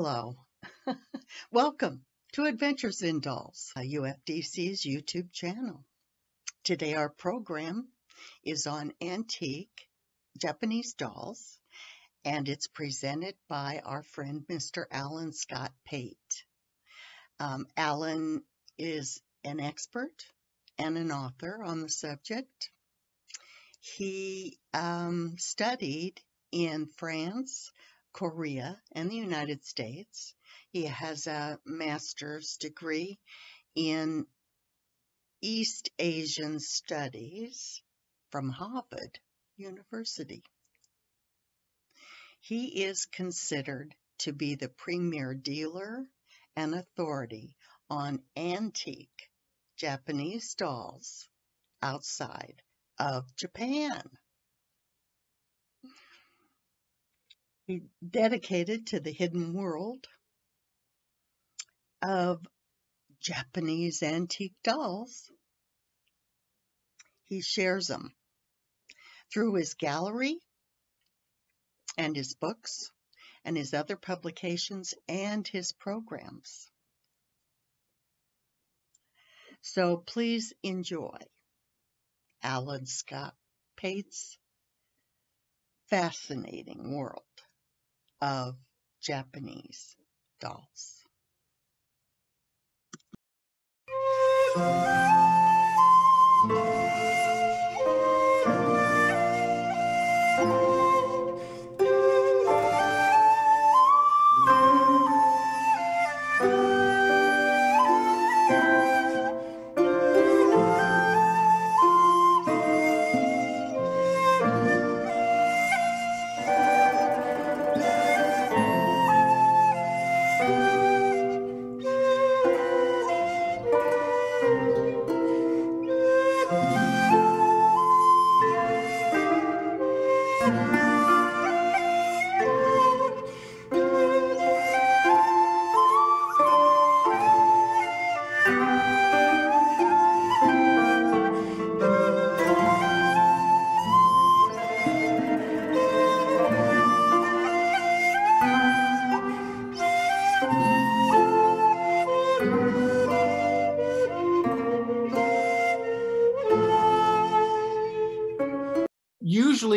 Hello. Welcome to Adventures in Dolls, a UFDC's YouTube channel. Today our program is on antique Japanese dolls and it's presented by our friend Mr. Alan Scott Pate. Um, Alan is an expert and an author on the subject. He um, studied in France, Korea, and the United States. He has a master's degree in East Asian Studies from Harvard University. He is considered to be the premier dealer and authority on antique Japanese dolls outside of Japan. He dedicated to the hidden world of Japanese antique dolls. He shares them through his gallery and his books and his other publications and his programs. So please enjoy Alan Scott Pate's fascinating world of Japanese dolls.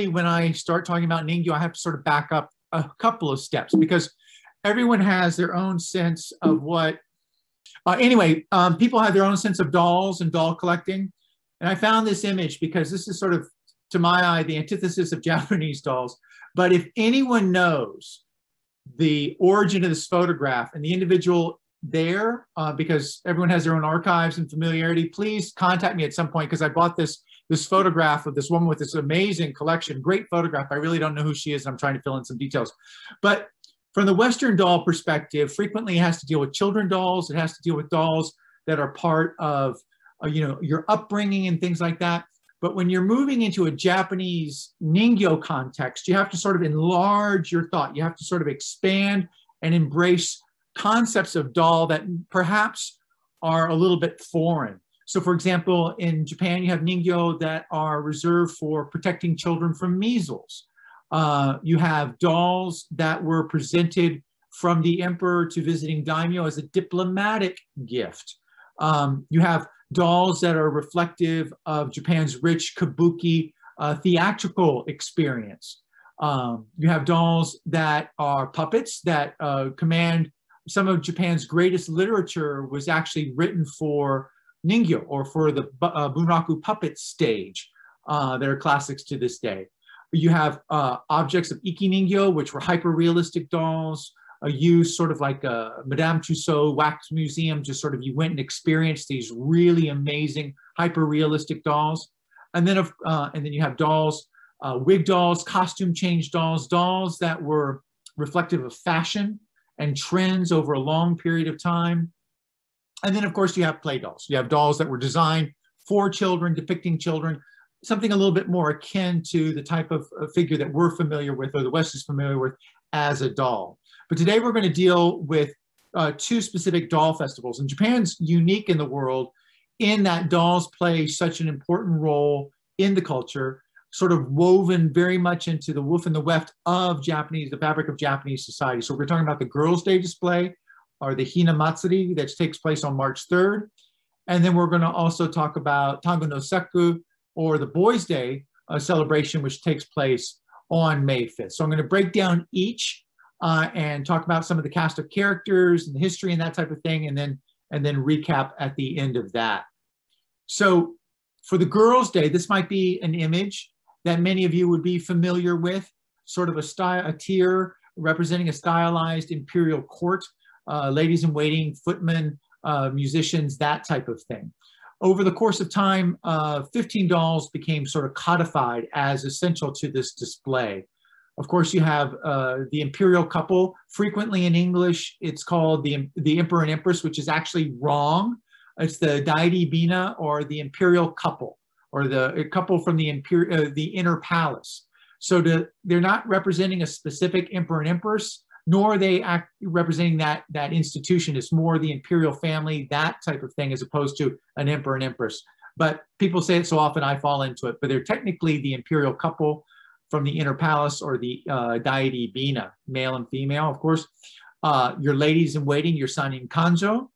Usually when I start talking about Ningyo, I have to sort of back up a couple of steps because everyone has their own sense of what. Uh, anyway, um, people have their own sense of dolls and doll collecting. And I found this image because this is sort of, to my eye, the antithesis of Japanese dolls. But if anyone knows the origin of this photograph and the individual there, uh, because everyone has their own archives and familiarity, please contact me at some point because I bought this this photograph of this woman with this amazing collection, great photograph. I really don't know who she is. I'm trying to fill in some details. But from the Western doll perspective, frequently it has to deal with children dolls. It has to deal with dolls that are part of, uh, you know, your upbringing and things like that. But when you're moving into a Japanese Ningyo context, you have to sort of enlarge your thought. You have to sort of expand and embrace concepts of doll that perhaps are a little bit foreign. So for example, in Japan, you have ningyo that are reserved for protecting children from measles. Uh, you have dolls that were presented from the emperor to visiting daimyo as a diplomatic gift. Um, you have dolls that are reflective of Japan's rich kabuki uh, theatrical experience. Um, you have dolls that are puppets that uh, command some of Japan's greatest literature was actually written for Ningyo or for the uh, Bunraku puppet stage. Uh, that are classics to this day. You have uh, objects of Iki Ningyo, which were hyper-realistic dolls, uh, used sort of like a Madame Tussauds wax museum, just sort of you went and experienced these really amazing hyper-realistic dolls. And then, uh, and then you have dolls, uh, wig dolls, costume change dolls, dolls that were reflective of fashion and trends over a long period of time. And then, of course, you have play dolls. You have dolls that were designed for children, depicting children, something a little bit more akin to the type of figure that we're familiar with or the West is familiar with as a doll. But today we're going to deal with uh, two specific doll festivals. And Japan's unique in the world in that dolls play such an important role in the culture. sort of woven very much into the woof and the weft of Japanese, the fabric of Japanese society. So we're talking about the Girls' Day display or the Hina Matsuri that takes place on March 3rd. And then we're going to also talk about Tango no Sekku or the Boys' Day uh, celebration, which takes place on May 5th. So I'm going to break down each uh, and talk about some of the cast of characters and the history and that type of thing, and then and then recap at the end of that. So for the Girls' Day, this might be an image that many of you would be familiar with, sort of a style, a tier representing a stylized imperial court, uh, ladies in waiting, footmen, uh, musicians, that type of thing. Over the course of time, uh, 15 dolls became sort of codified as essential to this display. Of course, you have uh, the imperial couple. Frequently in English, it's called the, the emperor and empress, which is actually wrong. It's the Dairi bina or the imperial couple or the couple from the, imper- uh, the inner palace. So to, they're not representing a specific emperor and empress, nor are they act, representing that, that institution. It's more the imperial family, that type of thing, as opposed to an emperor and empress. But people say it so often, I fall into it. But they're technically the imperial couple from the inner palace or the uh, Dairi Bina, male and female, of course. Uh, your ladies in waiting, your Sannin Kanjo.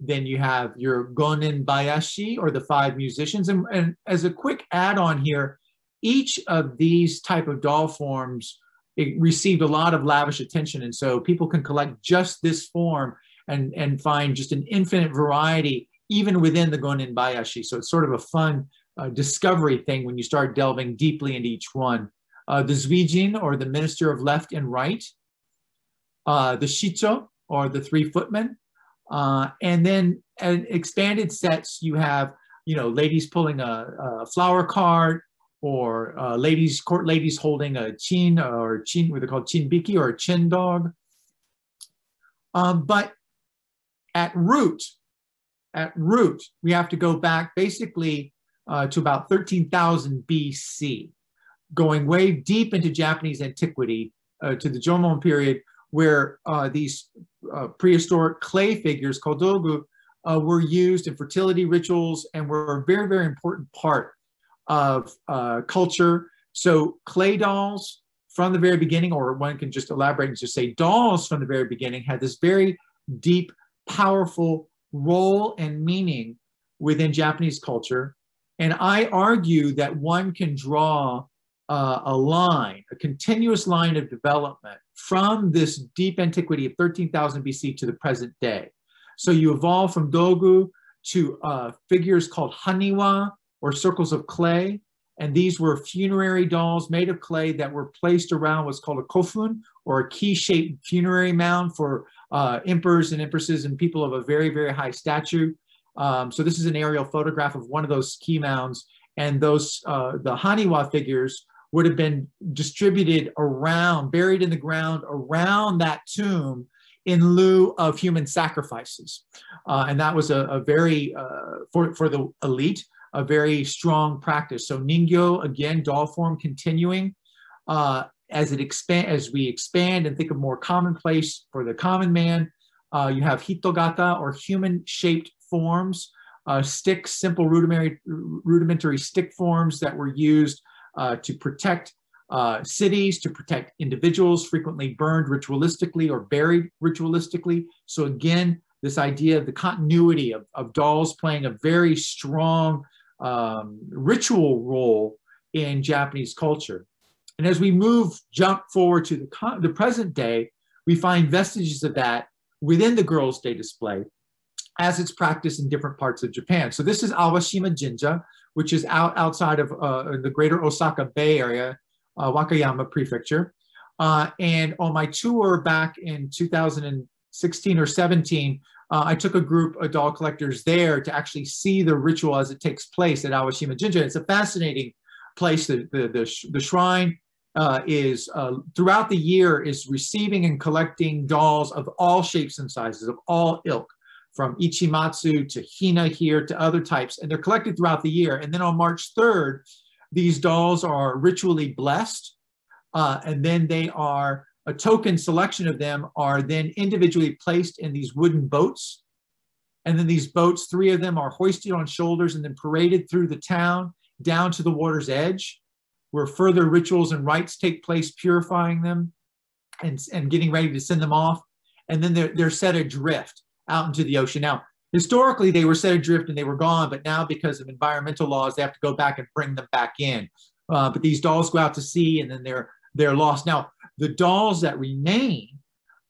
Then you have your Gonin Bayashi or the five musicians. And, and as a quick add-on here, each of these type of doll forms it received a lot of lavish attention. And so people can collect just this form and, and find just an infinite variety, even within the Gonin Bayashi. So it's sort of a fun uh, discovery thing when you start delving deeply into each one. Uh, the Zuijin, or the Minister of Left and Right, uh, the Shicho, or the Three Footmen, uh, and then in expanded sets, you have, you know, ladies pulling a, a flower cart, or uh, ladies, court ladies holding a chin or chin, what they call chinbiki or a chin dog. Um, but at root, at root, we have to go back basically uh, to about 13,000 BC, going way deep into Japanese antiquity uh, to the Jomon period, where uh, these uh, prehistoric clay figures called dogu uh, were used in fertility rituals and were a very, very important part of uh, culture. So clay dolls from the very beginning, or one can just elaborate and just say dolls from the very beginning had this very deep, powerful role and meaning within Japanese culture. And I argue that one can draw uh, a line, a continuous line of development from this deep antiquity of 13,000 BC to the present day. So you evolve from dogu to uh, figures called haniwa, or circles of clay. And these were funerary dolls made of clay that were placed around what's called a kofun, or a key-shaped funerary mound for uh, emperors and empresses and people of a very, very high stature. Um, so this is an aerial photograph of one of those key mounds. And those, uh, the Haniwa figures would have been distributed around, buried in the ground around that tomb in lieu of human sacrifices. Uh, and that was a, a very, uh, for, for the elite, a very strong practice. So Ningyo, again, doll form continuing. Uh, as it expand, as we expand and think of more commonplace for the common man, uh, you have hitogata or human-shaped forms, uh, sticks, simple rudimentary, rudimentary stick forms that were used uh, to protect uh, cities, to protect individuals, frequently burned ritualistically or buried ritualistically. So again, this idea of the continuity of, of dolls playing a very strong um, ritual role in Japanese culture. And as we move, jump forward to the, the present day, we find vestiges of that within the Girls' Day display as it's practiced in different parts of Japan. So this is Awashima Jinja, which is out outside of uh, the greater Osaka Bay Area, uh, Wakayama Prefecture. Uh, and on my tour back in 2016 or 17, uh, I took a group of doll collectors there to actually see the ritual as it takes place at Awashima Jinja. It's a fascinating place. The, the, the, sh the shrine uh, is uh, throughout the year is receiving and collecting dolls of all shapes and sizes, of all ilk, from Ichimatsu to Hina here to other types. And they're collected throughout the year. And then on March 3rd, these dolls are ritually blessed. Uh, and then they are a token selection of them are then individually placed in these wooden boats. And then these boats, three of them are hoisted on shoulders and then paraded through the town. down to the water's edge, where further rituals and rites take place, purifying them and, and getting ready to send them off. And then they're, they're set adrift out into the ocean. Now, historically, they were set adrift and they were gone, but now because of environmental laws, they have to go back and bring them back in. Uh, but these dolls go out to sea and then they're they're lost. Now, the dolls that remain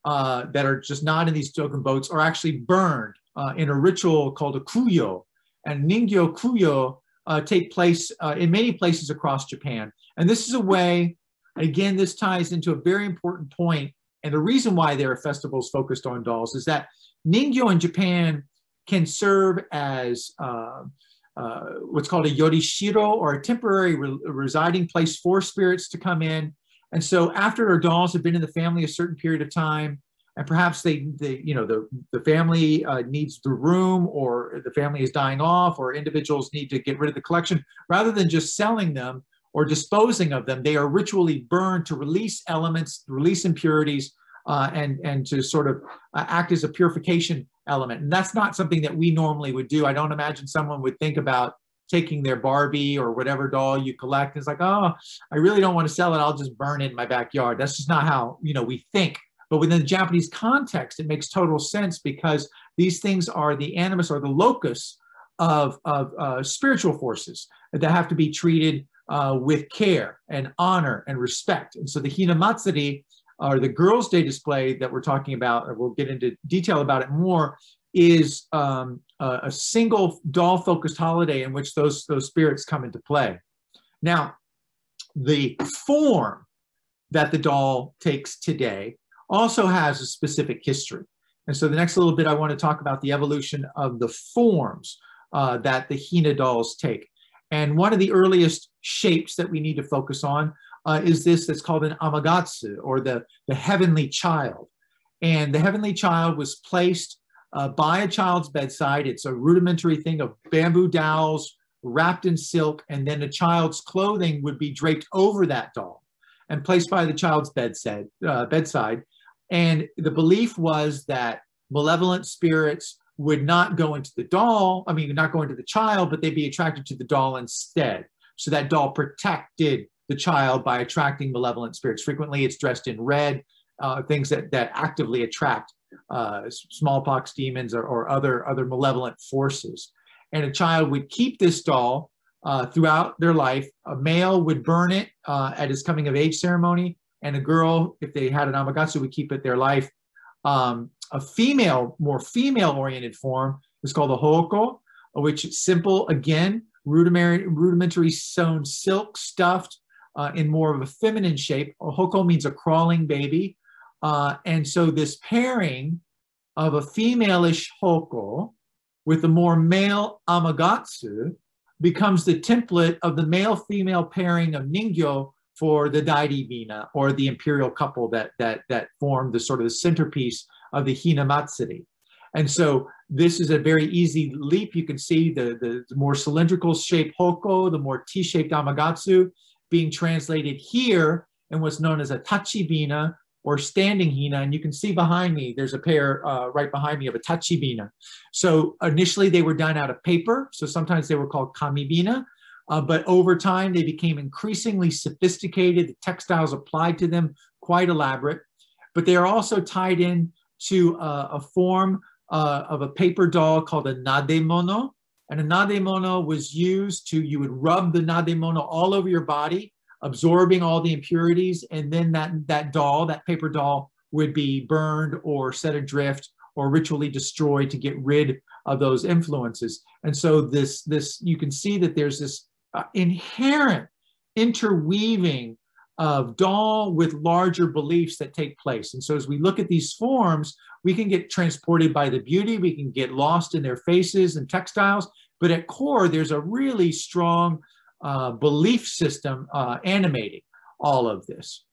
uh, that are just not in these token boats are actually burned uh, in a ritual called a kuyo. And Ningyo kuyo uh, take place uh, in many places across Japan. And this is a way, again, this ties into a very important point. And the reason why there are festivals focused on dolls is that Ningyo in Japan can serve as uh, uh, what's called a yorishiro or a temporary re residing place for spirits to come in and so after our dolls have been in the family a certain period of time, and perhaps they, they you know, the, the family uh, needs the room or the family is dying off or individuals need to get rid of the collection, rather than just selling them or disposing of them, they are ritually burned to release elements, release impurities, uh, and, and to sort of uh, act as a purification element. And that's not something that we normally would do. I don't imagine someone would think about taking their Barbie or whatever doll you collect. It's like, oh, I really don't want to sell it. I'll just burn it in my backyard. That's just not how you know we think. But within the Japanese context, it makes total sense because these things are the animus or the locus of, of uh, spiritual forces that have to be treated uh, with care and honor and respect. And so the Hinamatsuri, or the Girls' Day display that we're talking about, we'll get into detail about it more, is um, a, a single doll focused holiday in which those, those spirits come into play. Now, the form that the doll takes today also has a specific history. And so the next little bit, I want to talk about the evolution of the forms uh, that the Hina dolls take. And one of the earliest shapes that we need to focus on uh, is this that's called an amagatsu, or the, the heavenly child. And the heavenly child was placed uh, by a child's bedside. It's a rudimentary thing of bamboo dowels wrapped in silk, and then a child's clothing would be draped over that doll and placed by the child's bedside. Uh, bedside. And the belief was that malevolent spirits would not go into the doll, I mean, not go into the child, but they'd be attracted to the doll instead. So that doll protected the child by attracting malevolent spirits. Frequently, it's dressed in red, uh, things that, that actively attract uh, smallpox demons or, or, other, other malevolent forces. And a child would keep this doll uh, throughout their life. A male would burn it uh, at his coming of age ceremony, and a girl, if they had an amagatsu, would keep it their life. Um, a female, more female-oriented form is called a hoko, which is simple, again, rudimentary, rudimentary sewn silk stuffed uh, in more of a feminine shape. A hoko means a crawling baby. Uh, and so this pairing of a femaleish hoko with a more male amagatsu becomes the template of the male-female pairing of Ningyo for the Dairi or the imperial couple that, that, that formed the sort of the centerpiece of the Hinamatsuri. And so this is a very easy leap. You can see the, the, the more cylindrical shaped hoko, the more T-shaped amagatsu being translated here in what's known as a tachibina, or standing hina. And you can see behind me, there's a pair uh, right behind me of a tachibina. So initially they were done out of paper. So sometimes they were called kamibina. Uh, but over time, they became increasingly sophisticated. The textiles applied to them quite elaborate. But they are also tied in to uh, a form uh, of a paper doll called a nademono. And a nademono was used to, you would rub the nademono all over your body absorbing all the impurities, and then that, that doll, that paper doll, would be burned or set adrift or ritually destroyed to get rid of those influences. And so this, this you can see that there's this uh, inherent interweaving of doll with larger beliefs that take place. And so as we look at these forms, we can get transported by the beauty, we can get lost in their faces and textiles, but at core, there's a really strong uh, belief system uh, animating all of this.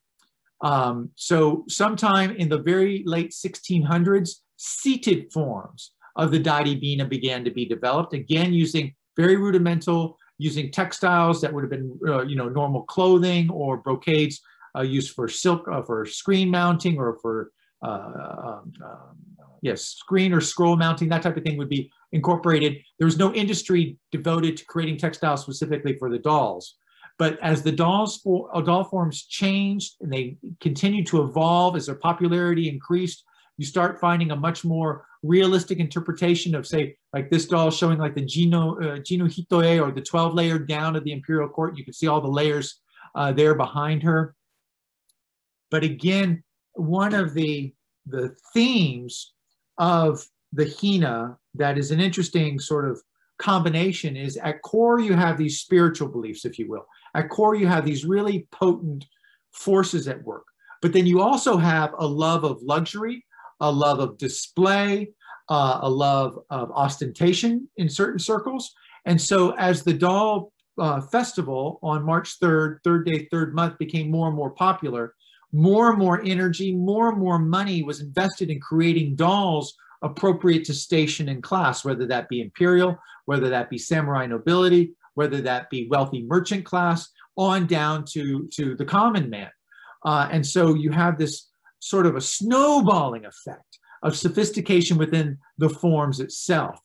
Um, so sometime in the very late 1600s, seated forms of the Dairi Bina began to be developed, again using very rudimental, using textiles that would have been uh, you know, normal clothing or brocades uh, used for silk, uh, for screen mounting or for uh, um, um, yes, screen or scroll mounting, that type of thing would be incorporated. There was no industry devoted to creating textiles specifically for the dolls. But as the dolls for, uh, doll forms changed and they continued to evolve as their popularity increased, you start finding a much more realistic interpretation of, say, like this doll showing like the Gino, uh, Juni Hitoe or the 12 layered gown of the imperial court. You can see all the layers uh, there behind her. But again, one of the, the themes of the Hina that is an interesting sort of combination is at core you have these spiritual beliefs, if you will. At core you have these really potent forces at work. But then you also have a love of luxury, a love of display, uh, a love of ostentation in certain circles. And so as the doll uh, festival on March 3rd, third day, third month became more and more popular, more and more energy, more and more money was invested in creating dolls appropriate to station and class, whether that be imperial, whether that be samurai nobility, whether that be wealthy merchant class, on down to, to the common man. Uh, and so you have this sort of a snowballing effect of sophistication within the forms itself.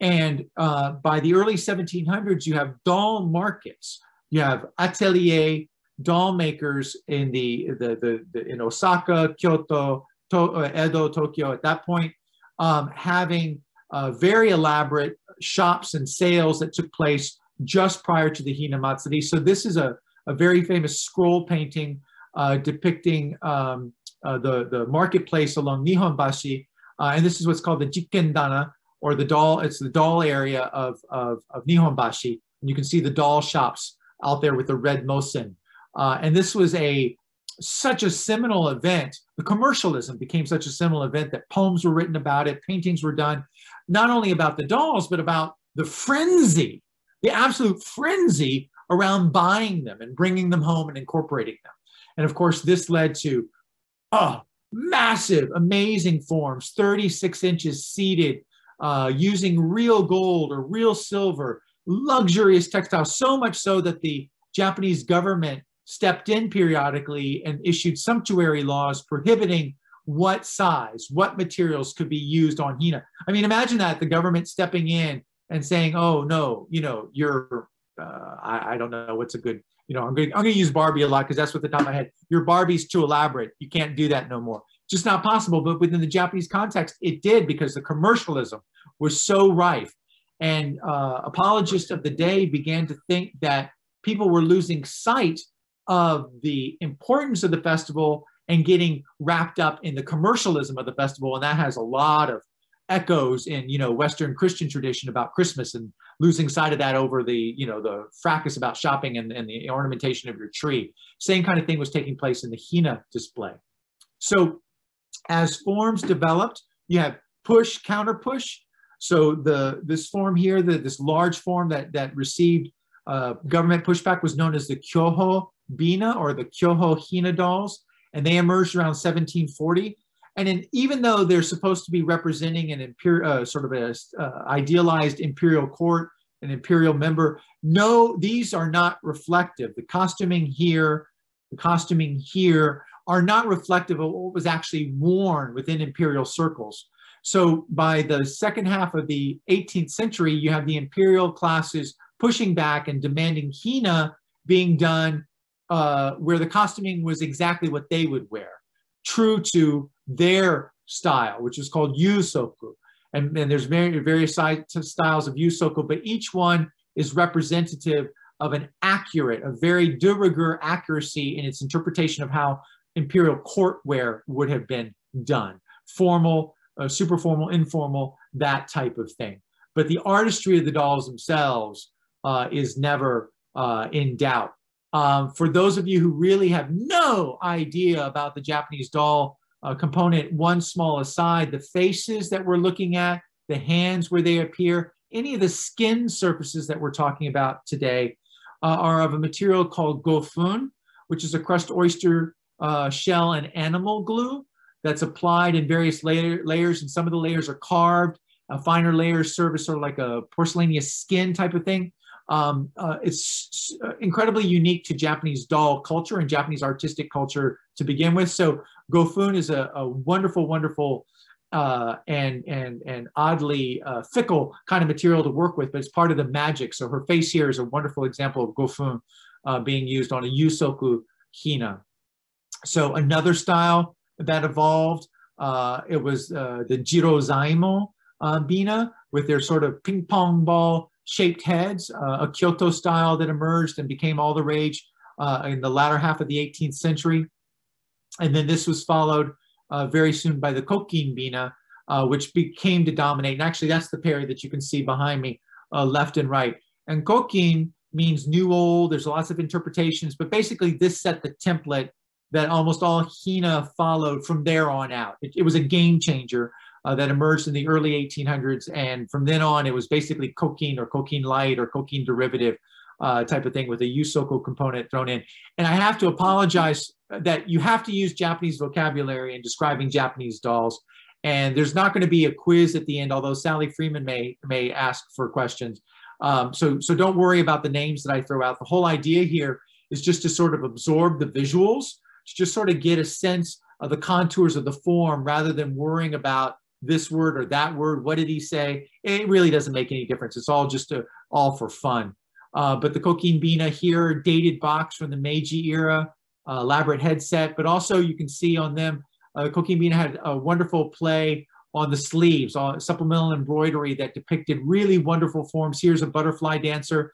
And uh, by the early 1700s, you have doll markets. You have atelier doll makers in the, the, the, the in Osaka, Kyoto, to, uh, Edo, Tokyo at that point, um, having uh, very elaborate shops and sales that took place just prior to the Hina Matsuri. So this is a, a very famous scroll painting uh, depicting um, uh, the, the marketplace along Nihonbashi. Uh, and this is what's called the Jikkendana, or the doll, it's the doll area of, of, of Nihonbashi. And you can see the doll shops out there with the red mosen. Uh, and this was a such a seminal event. The commercialism became such a seminal event that poems were written about it, paintings were done, not only about the dolls, but about the frenzy, the absolute frenzy around buying them and bringing them home and incorporating them. And of course, this led to oh, massive, amazing forms, 36 inches seated, uh, using real gold or real silver, luxurious textiles, so much so that the Japanese government stepped in periodically and issued sumptuary laws prohibiting what size, what materials could be used on Hina. I mean, imagine that the government stepping in and saying, "Oh no, you know, you're, uh, I, I, don't know what's a good, you know, I'm going, I'm going to use Barbie a lot because that's what the top of my head. Your Barbie's too elaborate. You can't do that no more. Just not possible. But within the Japanese context, it did because the commercialism was so rife, and uh, apologists of the day began to think that people were losing sight of the importance of the festival and getting wrapped up in the commercialism of the festival. And that has a lot of echoes in, you know, Western Christian tradition about Christmas and losing sight of that over the, you know, the fracas about shopping and, and the ornamentation of your tree. Same kind of thing was taking place in the Hina display. So as forms developed, you have push, counter push. So the this form here, the, this large form that, that received uh, government pushback was known as the Kyoho Bina or the Kyoho Hina dolls, and they emerged around 1740. And in, even though they're supposed to be representing an imperial, uh, sort of a uh, idealized imperial court, an imperial member, no, these are not reflective. The costuming here, the costuming here are not reflective of what was actually worn within imperial circles. So by the second half of the 18th century, you have the imperial classes pushing back and demanding hina being done uh, where the costuming was exactly what they would wear, true to their style, which is called yusoku. And, and there's very, various styles of yusoku, but each one is representative of an accurate, a very de rigueur accuracy in its interpretation of how imperial court wear would have been done. Formal, uh, super formal, informal, that type of thing. But the artistry of the dolls themselves uh, is never uh, in doubt. Um, for those of you who really have no idea about the Japanese doll uh, component, one small aside, the faces that we're looking at, the hands where they appear, any of the skin surfaces that we're talking about today uh, are of a material called gofun, which is a crushed oyster uh, shell and animal glue that's applied in various layer, layers, and some of the layers are carved. A finer layers serve as sort of like a porcelainous skin type of thing. Um, uh, it's uh, incredibly unique to Japanese doll culture and Japanese artistic culture to begin with. So Gofun is a, a wonderful, wonderful uh, and and and oddly uh, fickle kind of material to work with, but it's part of the magic. So her face here is a wonderful example of gofun uh, being used on a yusoku hina. So another style that evolved, uh, it was uh, the Jirozaemon uh, bina with their sort of ping pong ball shaped heads, a Kyoto style that emerged and became all the rage in the latter half of the 18th century. And then this was followed uh, very soon by the Kokin Bina, uh, which became to dominate. And actually, that's the pair that you can see behind me, uh, left and right. And Kokin means new old. There's lots of interpretations, but basically, this set the template that almost all Hina followed from there on out. It, it was a game changer uh, that emerged in the early 1800s. And from then on, it was basically Kokin or Kokin light or Kokin derivative uh, type of thing with a Yusoku component thrown in. And I have to apologize that you have to use Japanese vocabulary in describing Japanese dolls. And there's not going to be a quiz at the end, although Sally Freeman may may ask for questions. Um, so so don't worry about the names that I throw out. The whole idea here is just to sort of absorb the visuals, to just sort of get a sense of the contours of the form rather than worrying about this word or that word. What did he say? It really doesn't make any difference. It's all just a, all for fun. Uh, but the Kokin Bina here, dated box from the Meiji era, uh, elaborate headset, but also you can see on them, uh, had a wonderful play on the sleeves, uh, supplemental embroidery that depicted really wonderful forms. Here's a butterfly dancer.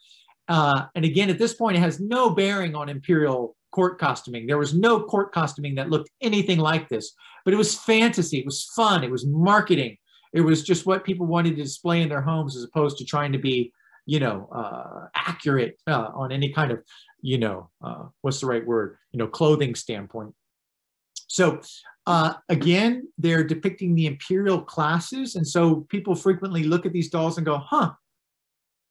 Uh, and again, at this point, it has no bearing on imperial court costuming. There was no court costuming that looked anything like this, but it was fantasy. It was fun. It was marketing. It was just what people wanted to display in their homes as opposed to trying to be, you know, uh, accurate uh, on any kind of you know, uh, what's the right word, you know, clothing standpoint. So uh, again, they're depicting the imperial classes. And so people frequently look at these dolls and go, huh,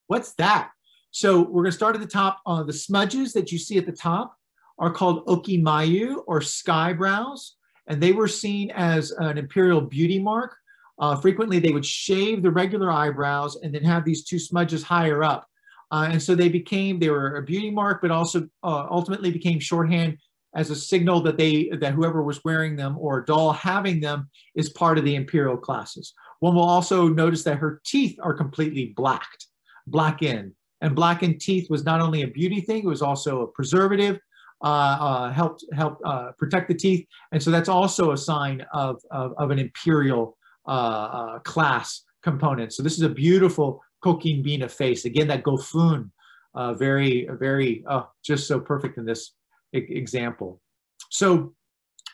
what's that? So we're gonna start at the top. Uh, the smudges that you see at the top are called okimayu or sky brows. And they were seen as an imperial beauty mark. Uh, frequently, they would shave the regular eyebrows and then have these two smudges higher up uh, and so they became, they were a beauty mark, but also uh, ultimately became shorthand as a signal that they, that whoever was wearing them or doll having them is part of the imperial classes. One will also notice that her teeth are completely blacked, blackened. And blackened teeth was not only a beauty thing, it was also a preservative, helped help uh, protect the teeth. And so that's also a sign of, of, of an imperial uh, uh, class component. So this is a beautiful Kokin Bina face. Again, that gofun, uh, very, very, oh, just so perfect in this e example. So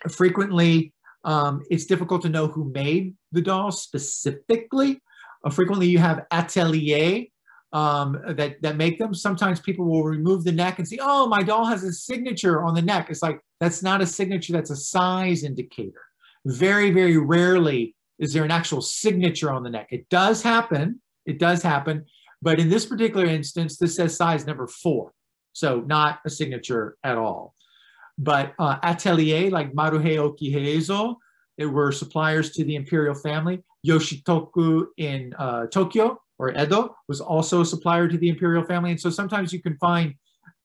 frequently, um, it's difficult to know who made the dolls specifically. Uh, frequently, you have atelier um, that, that make them. Sometimes people will remove the neck and see, oh, my doll has a signature on the neck. It's like, that's not a signature, that's a size indicator. Very, very rarely is there an actual signature on the neck. It does happen, it does happen. But in this particular instance, this says size number four. So not a signature at all. But uh, Atelier, like Maruhei Okiheizo, they were suppliers to the imperial family. Yoshitoku in uh, Tokyo or Edo was also a supplier to the imperial family. And so sometimes you can find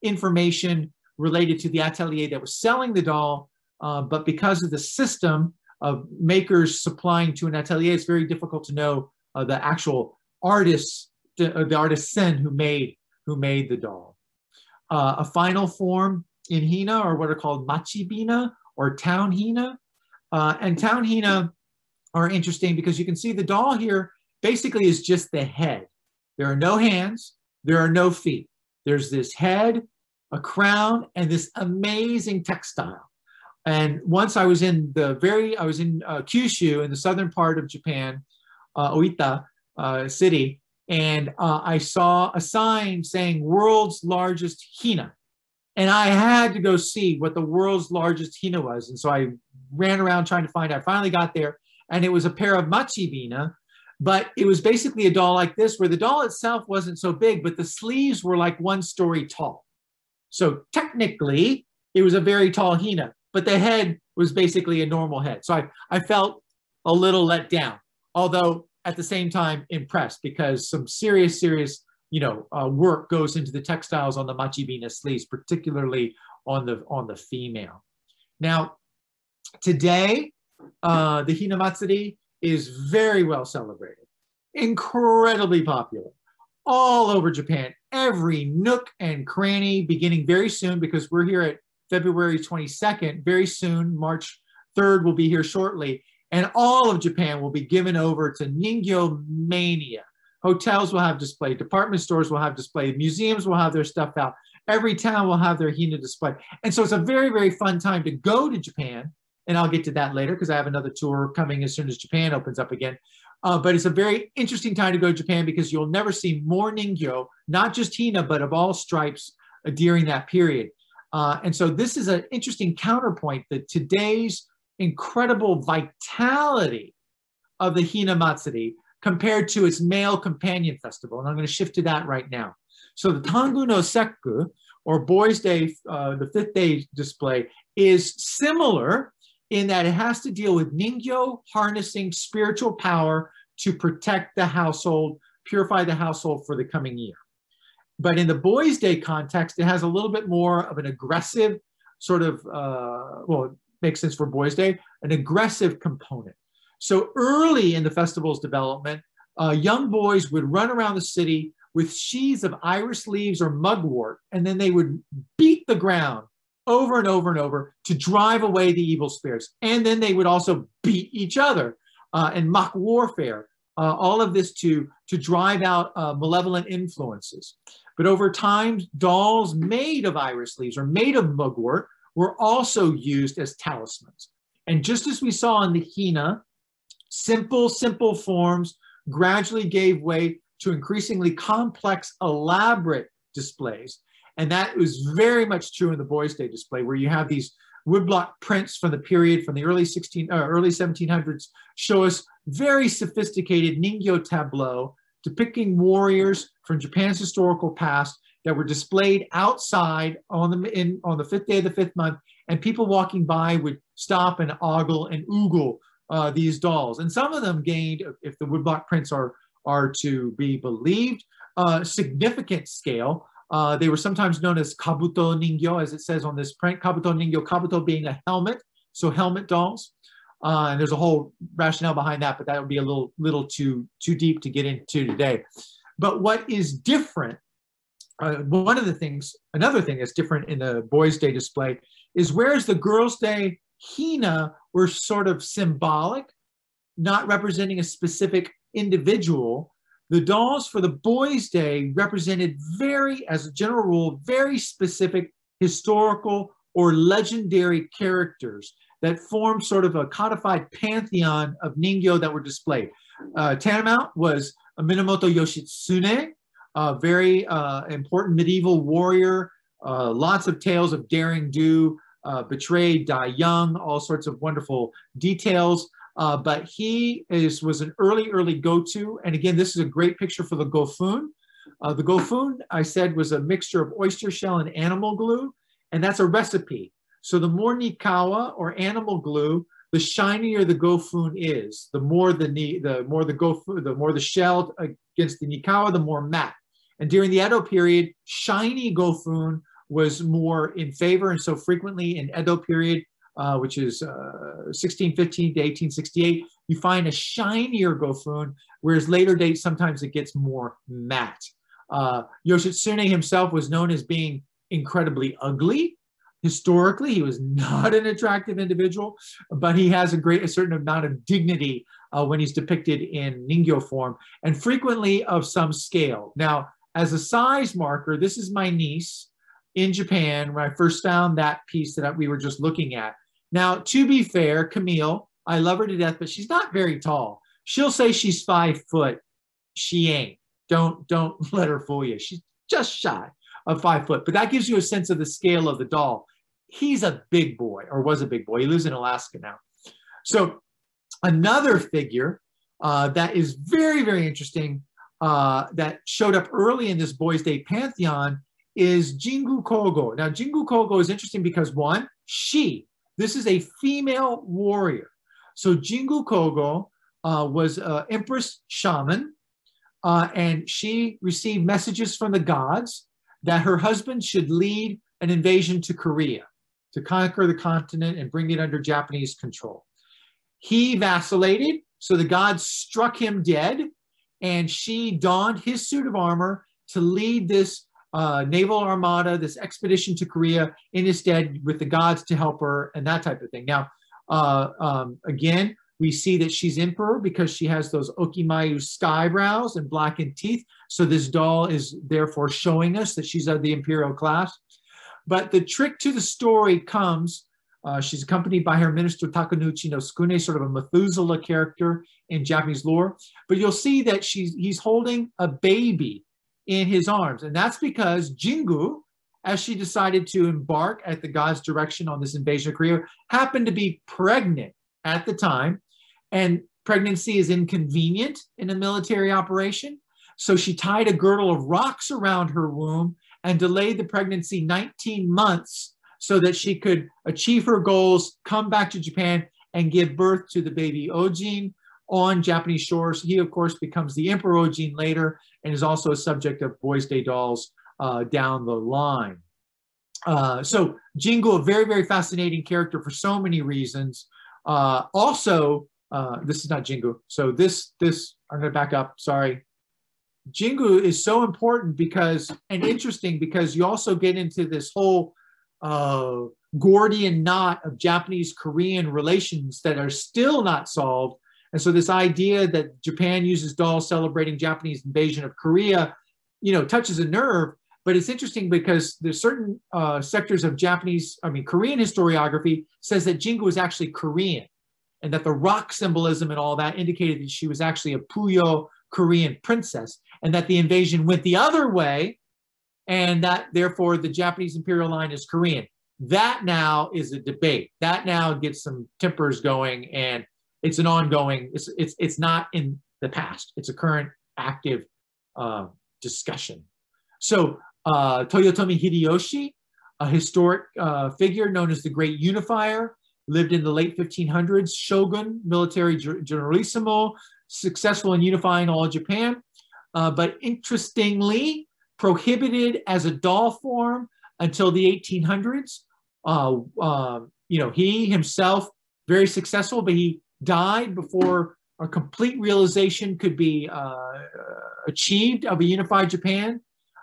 information related to the atelier that was selling the doll, uh, but because of the system of makers supplying to an atelier, it's very difficult to know uh, the actual artists, the, uh, the artisan who made who made the doll. Uh, a final form in Hina are what are called machibina or town Hina. Uh, and town Hina are interesting because you can see the doll here basically is just the head. There are no hands, there are no feet. There's this head, a crown, and this amazing textile. And once I was in the very, I was in uh, Kyushu in the southern part of Japan, uh, Oita, uh, city, and uh, I saw a sign saying world's largest Hina. And I had to go see what the world's largest Hina was. And so I ran around trying to find. I finally got there, and it was a pair of Machibina, but it was basically a doll like this, where the doll itself wasn't so big, but the sleeves were like one story tall. So technically, it was a very tall Hina, but the head was basically a normal head. So I, I felt a little let down. Although at the same time impressed because some serious, serious, you know, uh, work goes into the textiles on the Machibina sleeves, particularly on the on the female. Now, today, uh, the Hinamatsuri is very well celebrated, incredibly popular all over Japan, every nook and cranny, beginning very soon because we're here at February 22nd. Very soon, March 3rd will be here shortly, and all of Japan will be given over to Ningyo mania. Hotels will have display, department stores will have display, museums will have their stuff out. Every town will have their Hina display. And so it's a very, very fun time to go to Japan. And I'll get to that later because I have another tour coming as soon as Japan opens up again. Uh, but it's a very interesting time to go to Japan because you'll never see more Ningyo, not just Hina, but of all stripes uh, during that period. Uh, and so this is an interesting counterpoint that today's incredible vitality of the Hina Matsuri compared to its male companion festival. And I'm going to shift to that right now. So the Tango no Sekku, or Boys' Day, uh, the fifth day display, is similar in that it has to deal with Ningyo harnessing spiritual power to protect the household, purify the household for the coming year. But in the Boys' Day context, it has a little bit more of an aggressive sort of, uh, well, it makes sense for Boys' Day, an aggressive component. So early in the festival's development, uh, young boys would run around the city with sheaths of iris leaves or mugwort, and then they would beat the ground over and over and over to drive away the evil spirits. And then they would also beat each other uh, and mock warfare. Uh, all of this to, to drive out uh, malevolent influences. But over time, dolls made of iris leaves or made of mugwort were also used as talismans. And just as we saw in the Hina, simple, simple forms gradually gave way to increasingly complex, elaborate displays. And that was very much true in the Boys' Day display, where you have these woodblock prints from the period from the early 16 uh, early 1700s show us very sophisticated ningyo tableau depicting warriors from Japan's historical past that were displayed outside on the in on the fifth day of the fifth month, and people walking by would stop and ogle and oogle uh, these dolls. And some of them gained, if the woodblock prints are are to be believed, uh, significant scale. Uh, they were sometimes known as kabuto ningyo, as it says on this print. Kabuto ningyo, kabuto being a helmet, so helmet dolls. Uh, and there's a whole rationale behind that, but that would be a little little too too deep to get into today. But what is different, uh, one of the things, another thing that's different in the Boys' Day display is whereas the Girls' Day Hina were sort of symbolic, not representing a specific individual, the dolls for the Boys' Day represented very, as a general rule, very specific historical or legendary characters that formed sort of a codified pantheon of Ningyo that were displayed. Uh, tantamount was Minamoto Yoshitsune, a very uh, important medieval warrior, uh, lots of tales of daring do, uh, betrayed, die young, all sorts of wonderful details. Uh, but he is was an early, early go-to. And again, this is a great picture for the gofun. Uh, the gofun, I said, was a mixture of oyster shell and animal glue, and that's a recipe. So the more nikawa or animal glue, the shinier the gofun is. The more the the more the gofun, the more the shell against the nikawa, the more matte. And during the Edo period, shiny gofun was more in favor, and so frequently in Edo period, uh, which is uh, 1615 to 1868, you find a shinier gofun, whereas later dates sometimes it gets more matte. Uh, Yoshitsune himself was known as being incredibly ugly. Historically, he was not an attractive individual, but he has a great, a certain amount of dignity uh, when he's depicted in Ningyo form, and frequently of some scale. Now, as a size marker, this is my niece in Japan when I first found that piece that we were just looking at. Now, to be fair, Camille, I love her to death, but she's not very tall. She'll say she's five foot. She ain't. Don't don't let her fool you. She's just shy of five foot. But that gives you a sense of the scale of the doll. He's a big boy, or was a big boy. He lives in Alaska now. So another figure uh, that is very, very interesting uh, that showed up early in this Boys' Day pantheon is Jingu Kogo. Now, Jingu Kogo is interesting because one, she this is a female warrior. So Jingu Kogo uh, was an empress shaman, uh, and she received messages from the gods that her husband should lead an invasion to Korea to conquer the continent and bring it under Japanese control. He vacillated So the gods struck him dead, and she donned his suit of armor to lead this uh, naval armada, this expedition to Korea in his stead with the gods to help her and that type of thing. Now, uh, um, again, we see that she's emperor because she has those Okimayu sky brows and blackened teeth. So this doll is therefore showing us that she's of the imperial class. But the trick to the story comes, uh, she's accompanied by her minister Takenouchi no Sukune, sort of a Methuselah character in Japanese lore. But you'll see that she's he's holding a baby in his arms. And that's because Jingu, as she decided to embark at the god's direction on this invasion of Korea, happened to be pregnant at the time. And pregnancy is inconvenient in a military operation. So she tied a girdle of rocks around her womb and delayed the pregnancy 19 months so that she could achieve her goals, come back to Japan, and give birth to the baby Ojin on Japanese shores. He, of course, becomes the Emperor Ojin later and is also a subject of Boys' Day dolls uh, down the line. Uh, so Jingu, a very, very fascinating character for so many reasons. Uh, also, uh, this is not Jingu. So this, this, I'm going to back up. Sorry. Jingu is so important because, and interesting because you also get into this whole uh, Gordian knot of Japanese Korean relations that are still not solved. And so this idea that Japan uses dolls celebrating Japanese invasion of Korea, you know, touches a nerve. But it's interesting because there's certain uh, sectors of Japanese, I mean, Korean historiography says that Jingu was actually Korean and that the rock symbolism and all that indicated that she was actually a Puyo Korean princess and that the invasion went the other way and that therefore the Japanese imperial line is Korean. That now is a debate. That now gets some tempers going and it's an ongoing, it's, it's, it's not in the past. It's a current active uh, discussion. So uh, Toyotomi Hideyoshi, a historic uh, figure known as the Great Unifier, lived in the late 1500s, shogun, military generalissimo, successful in unifying all Japan, uh, but interestingly, prohibited as a doll form until the 1800s. Uh, uh, you know, he himself very successful, but he died before a complete realization could be uh, achieved of a unified Japan.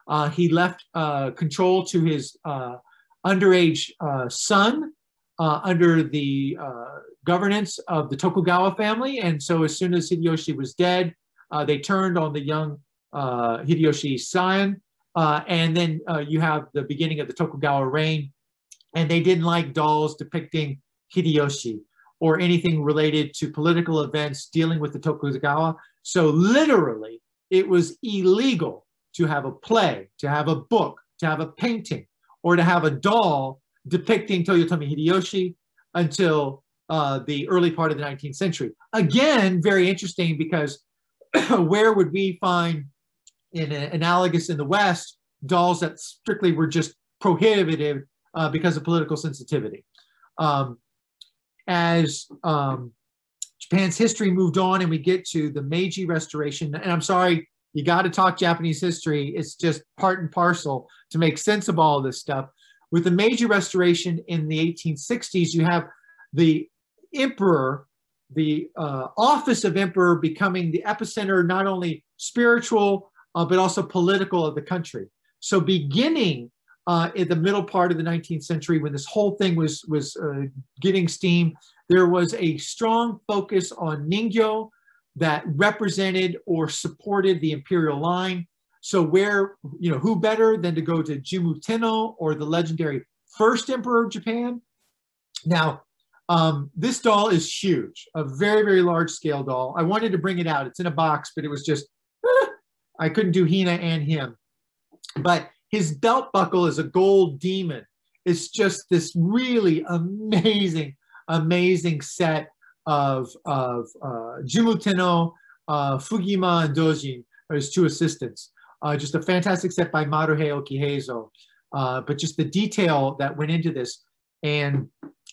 Uh, he left uh, control to his uh, underage uh, son uh, under the governance of the Tokugawa family. And so as soon as Hideyoshi was dead, they turned on the young Hideyoshi scion. and then you have the beginning of the Tokugawa reign. And they didn't like dolls depicting Hideyoshi or anything related to political events dealing with the Tokugawa. So literally, it was illegal to have a play, to have a book, to have a painting, or to have a doll depicting Toyotomi Hideyoshi until uh, the early part of the 19th century. Again, very interesting because where would we find in a, analogous in the West dolls that strictly were just prohibitive uh, because of political sensitivity? Um, as um, Japan's history moved on and we get to the Meiji Restoration, and I'm sorry, you got to talk Japanese history. It's just part and parcel to make sense of all of this stuff. With the Meiji Restoration in the 1860s, you have the emperor, the uh, office of emperor becoming the epicenter, not only spiritual, uh, but also political of the country. So beginning uh, in the middle part of the 19th century, when this whole thing was, was uh, getting steam, there was a strong focus on Ningyo that represented or supported the imperial line. So where, you know, who better than to go to Jimmu Tenno or the legendary first emperor of Japan? Now, um, this doll is huge, a very, very large scale doll. I wanted to bring it out. It's in a box, but it was just, I couldn't do Hina and him. But his belt buckle is a gold demon. It's just this really amazing, amazing set of, of uh, uh, Fugima, and Dojin, or his two assistants. Uh, just a fantastic set by Maruhei Okiheizo. Uh, but just the detail that went into this. And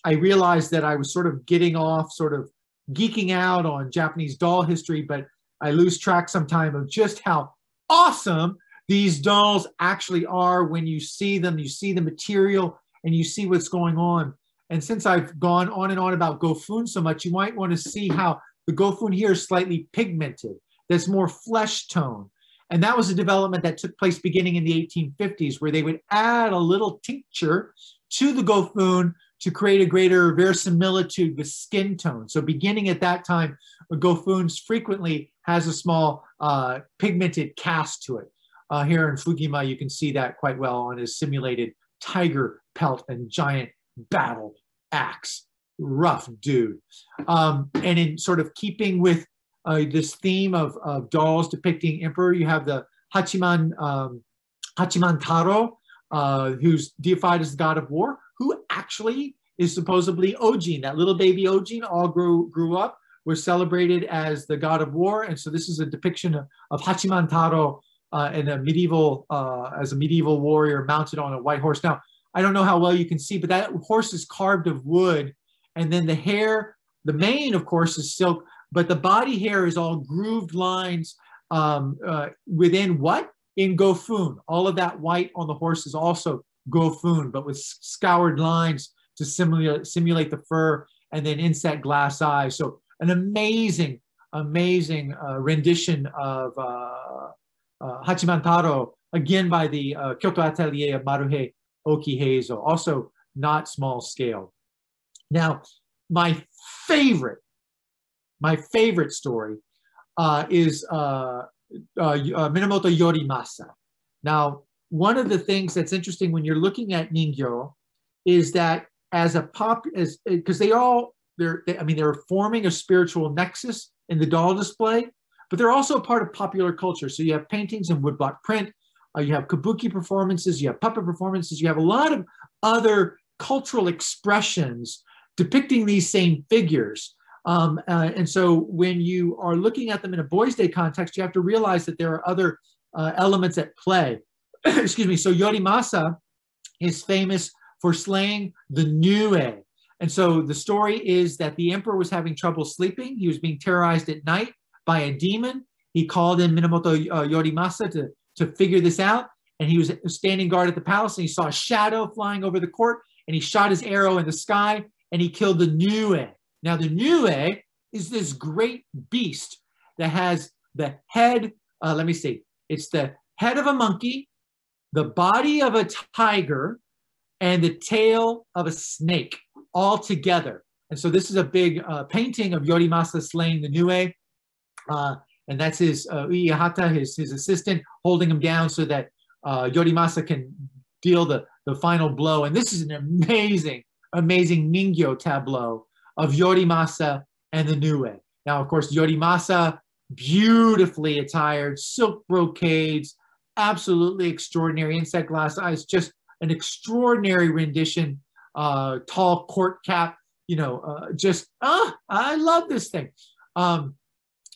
I realized that I was sort of getting off, sort of geeking out on Japanese doll history, but I lose track sometime of just how awesome these dolls actually are when you see them, you see the material and you see what's going on. And since I've gone on and on about Gofun so much, you might want to see how the Gofun here is slightly pigmented, that's more flesh tone. And that was a development that took place beginning in the 1850s, where they would add a little tincture to the Gofun to create a greater verisimilitude with skin tone. So beginning at that time, Gofuns frequently has a small uh, pigmented cast to it. Uh, here in Fujima, you can see that quite well on his simulated tiger pelt and giant battle axe. Rough dude. Um, and in sort of keeping with uh, this theme of, of, dolls depicting emperor, you have the Hachiman, um, Hachiman Taro, uh, who's deified as the god of war, who actually is supposedly Ojin. That little baby Ojin all grew, grew up, was celebrated as the god of war. And so this is a depiction of, of Hachiman Taro uh, in a medieval, uh, as a medieval warrior mounted on a white horse. Now, I don't know how well you can see, but that horse is carved of wood. And then the hair, the mane, of course, is silk, but the body hair is all grooved lines um, uh, within what? In Gofun. All of that white on the horse is also Gofun, but with scoured lines to simulate, simulate the fur and then inset glass eyes. So an amazing, amazing uh, rendition of uh, uh, Hachiman Taro, again by the uh, Kyoto Atelier of Maruhei Okiheizo, also not small scale. Now, my favorite, my favorite story uh, is uh, Minamoto Yorimasa. Now, one of the things that's interesting when you're looking at Ningyo is that as a pop, as because they all they're they, I mean they're forming a spiritual nexus in the doll display, but they're also a part of popular culture. So you have paintings and woodblock print, uh, you have kabuki performances, you have puppet performances, you have a lot of other cultural expressions depicting these same figures. Um, uh, and so when you are looking at them in a Boys' Day context, you have to realize that there are other uh, elements at play. Excuse me. So Yorimasa is famous for slaying the Nue. And so the story is that the emperor was having trouble sleeping. He was being terrorized at night by a demon. He called in Minamoto uh, Yorimasa to, to figure this out. And he was standing guard at the palace and he saw a shadow flying over the court and he shot his arrow in the sky and he killed the Nue. Now, the Nue is this great beast that has the head, uh, let me see, it's the head of a monkey, the body of a tiger, and the tail of a snake all together. And so this is a big uh, painting of Yorimasa slaying the Nue. Uh, and that's his uh, Uehata, his, his assistant, holding him down so that uh, Yorimasa can deal the, the final blow. And this is an amazing, amazing Ningyo tableau of Yorimasa and the Nue. Now, of course, Yorimasa, beautifully attired, silk brocades, absolutely extraordinary inset glass eyes, just an extraordinary rendition, uh, tall court cap, you know, uh, just, ah, I love this thing. Um,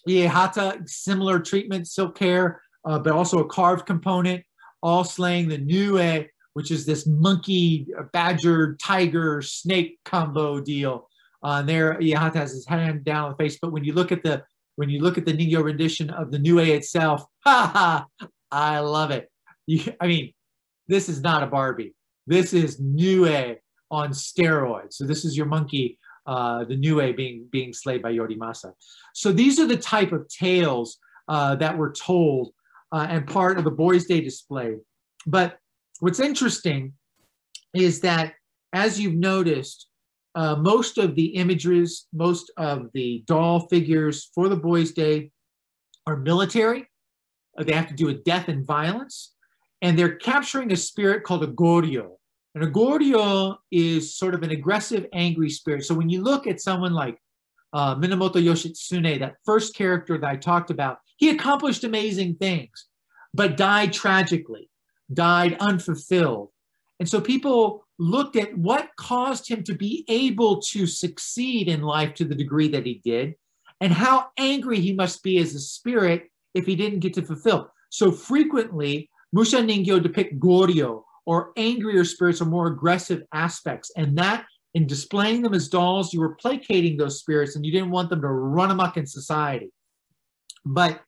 Uehata, similar treatment, silk hair, uh, but also a carved component, all slaying the Nue, which is this monkey, badger, tiger, snake combo deal. Uh, there, Uehata has his hand down on the face. But when you look at the when you look at the Ningyo rendition of the Nue itself, ha ha, I love it. You, I mean, this is not a Barbie. This is Nue on steroids. So this is your monkey, uh, the Nue being being slayed by Yorimasa. So these are the type of tales uh, that were told uh, and part of the Boys' Day display. But what's interesting is that, as you've noticed, uh, most of the images, most of the doll figures for the Boys' Day are military. Uh, they have to do with death and violence and they're capturing a spirit called a goryo. And a goryo is sort of an aggressive, angry spirit. So when you look at someone like uh, Minamoto Yoshitsune, that first character that I talked about, he accomplished amazing things, but died tragically, died unfulfilled. And so people looked at what caused him to be able to succeed in life to the degree that he did, and how angry he must be as a spirit if he didn't get to fulfill. So frequently, Musha Ningyo depict Goryo, or angrier spirits or more aggressive aspects. And that, in displaying them as dolls, you were placating those spirits and you didn't want them to run amok in society. But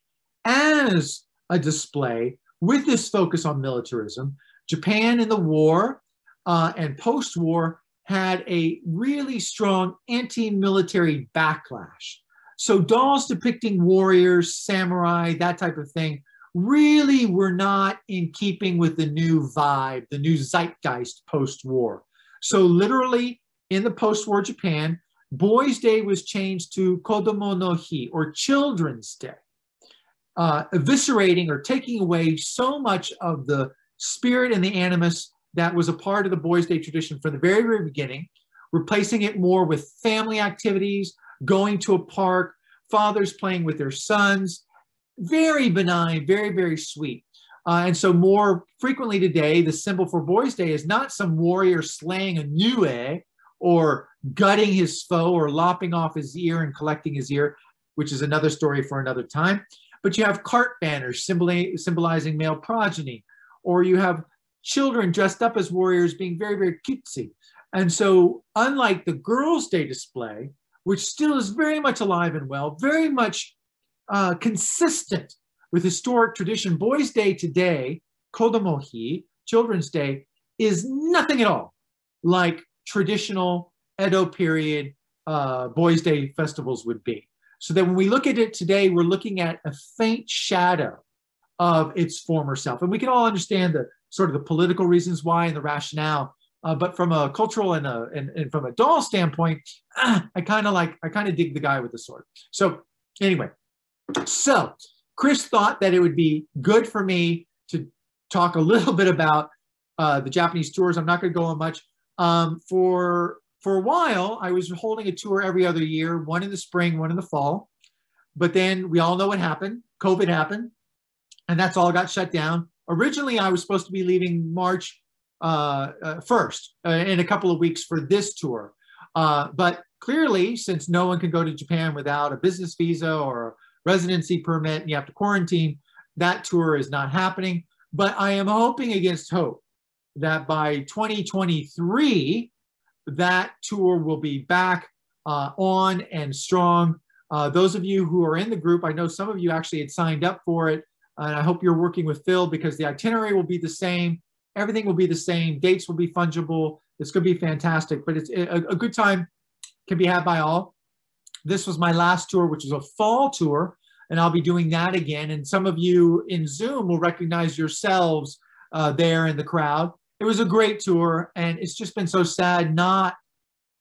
as a display, with this focus on militarism, Japan in the war uh, and post war had a really strong anti military backlash. So dolls depicting warriors, samurai, that type of thing, really were not in keeping with the new vibe, the new zeitgeist post-war. So literally in the post-war Japan, Boys' Day was changed to Kodomo no Hi, or Children's Day, uh, eviscerating or taking away so much of the spirit and the animus that was a part of the Boys' Day tradition from the very, very beginning, replacing it more with family activities, going to a park, fathers playing with their sons. Very benign, very, very sweet. Uh, and so more frequently today, the symbol for Boys' Day is not some warrior slaying a nue or gutting his foe or lopping off his ear and collecting his ear, which is another story for another time. But you have cart banners symbolizing male progeny, or you have children dressed up as warriors being very, very cutesy. And so, unlike the Girls' Day display, which still is very much alive and well, very much uh, consistent with historic tradition, Boys' Day today, Kodomohi, Children's Day, is nothing at all like traditional Edo period uh, Boys' Day festivals would be. So that when we look at it today, we're looking at a faint shadow of its former self. And we can all understand the sort of the political reasons why and the rationale. Uh, but from a cultural and, a, and, and from a doll standpoint, I kind of like, I kind of dig the guy with the sword. So anyway, so Chris thought that it would be good for me to talk a little bit about uh, the Japanese tours. I'm not going to go on much. Um, for for a while, I was holding a tour every other year, one in the spring, one in the fall. But then we all know what happened. COVID happened, and that's all got shut down. Originally, I was supposed to be leaving March uh, uh, 1st uh, in a couple of weeks for this tour. Uh, but clearly, since no one can go to Japan without a business visa or residency permit, and you have to quarantine, that tour is not happening. But I am hoping against hope that by 2023, that tour will be back uh, on and strong. Uh, those of you who are in the group, I know some of you actually had signed up for it. And I hope you're working with Phil because the itinerary will be the same. Everything will be the same. Dates will be fungible. It's going to be fantastic, but it's a, a good time can be had by all. This was my last tour, which is a fall tour, and I'll be doing that again. And some of you in Zoom will recognize yourselves uh, there in the crowd. It was a great tour and it's just been so sad not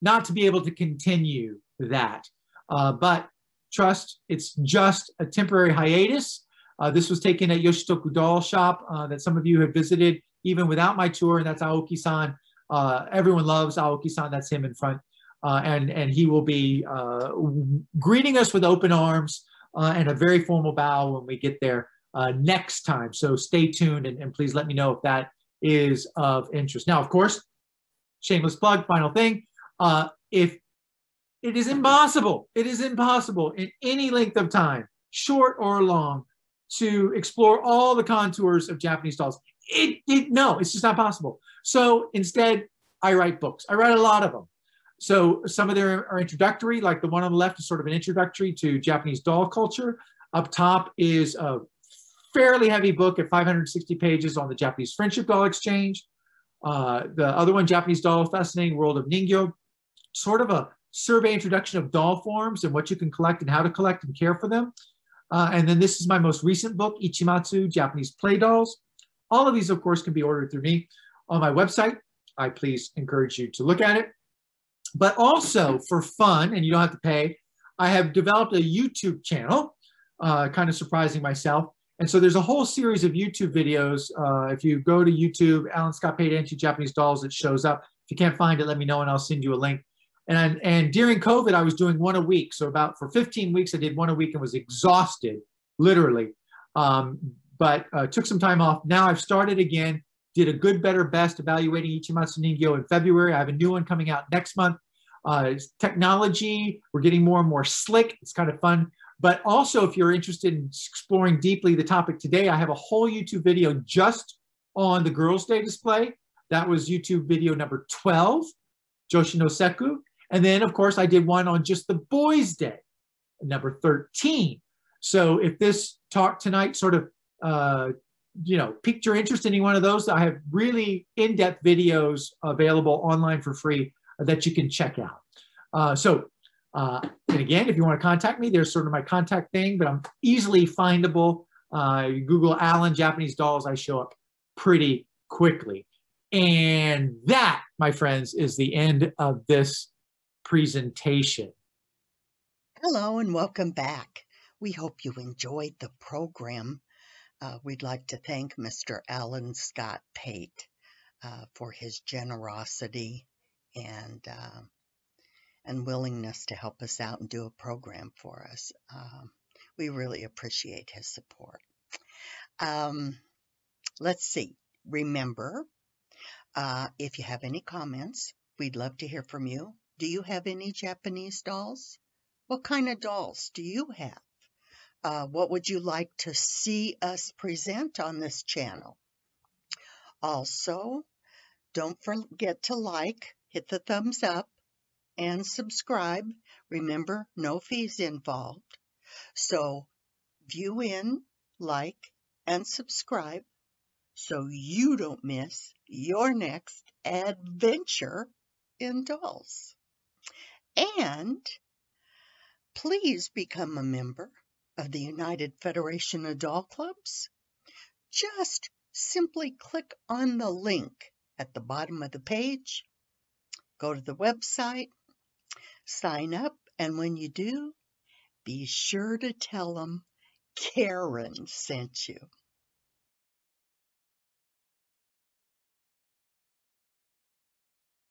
not to be able to continue that. Uh, but trust it's just a temporary hiatus. Uh, this was taken at yoshitoku doll shop uh, that some of you have visited even without my tour and that's aoki-san. Uh, everyone loves aoki-san. That's him in front uh, and and he will be uh, greeting us with open arms and a very formal bow when we get there next time so stay tuned and, and please let me know if that is of interest. Now, of course, shameless plug, final thing. Uh, if it is impossible, it is impossible in any length of time, short or long, to explore all the contours of Japanese dolls. It, it no, it's just not possible. So instead, I write books. I write a lot of them. So some of them are introductory, like the one on the left is sort of an introductory to Japanese doll culture. Up top is a fairly heavy book at 560 pages on the Japanese friendship doll exchange. Uh, the other one, Japanese Doll, Fascinating World of Ningyo, sort of a survey introduction of doll forms and what you can collect and how to collect and care for them. Uh, and then this is my most recent book, Ichimatsu, Japanese Play Dolls. All of these, of course, can be ordered through me on my website. I please encourage you to look at it. But also for fun, and you don't have to pay, I have developed a YouTube channel, uh, kind of surprising myself, and so there's a whole series of YouTube videos. Uh, if you go to YouTube, Alan Scott Pate Anti-Japanese Dolls, it shows up. If you can't find it, let me know and I'll send you a link. And, and during COVID, I was doing one a week. So about for 15 weeks, I did one a week and was exhausted, literally. Um, but uh, took some time off. Now I've started again, did a good, better, best evaluating Ichimatsu Ningyo in February. I have a new one coming out next month. Uh, technology, we're getting more and more slick. It's kind of fun. But also, if you're interested in exploring deeply the topic today, I have a whole YouTube video just on the Girls' Day display. That was YouTube video number 12, Joshi no Sekku. And then, of course, I did one on just the Boys' Day, number 13. So if this talk tonight sort of, uh, you know, piqued your interest in any one of those, I have really in-depth videos available online for free that you can check out. Uh, so Uh, and again, if you want to contact me, there's sort of my contact thing, but I'm easily findable. Uh, Google Alan Japanese dolls, I show up pretty quickly. And that, my friends, is the end of this presentation. Hello and welcome back. We hope you enjoyed the program. Uh, we'd like to thank Mr. Alan Scott Pate uh, for his generosity and uh, and willingness to help us out and do a program for us. Um, we really appreciate his support. Um, let's see. Remember, uh, if you have any comments, we'd love to hear from you. Do you have any Japanese dolls? What kind of dolls do you have? Uh, what would you like to see us present on this channel? Also, don't forget to like, hit the thumbs up, and subscribe. Remember, no fees involved. So view in, like, and subscribe so you don't miss your next adventure in dolls. And please become a member of the United Federation of Doll Clubs. Just simply click on the link at the bottom of the page, go to the website, sign up, and when you do, be sure to tell them Karen sent you.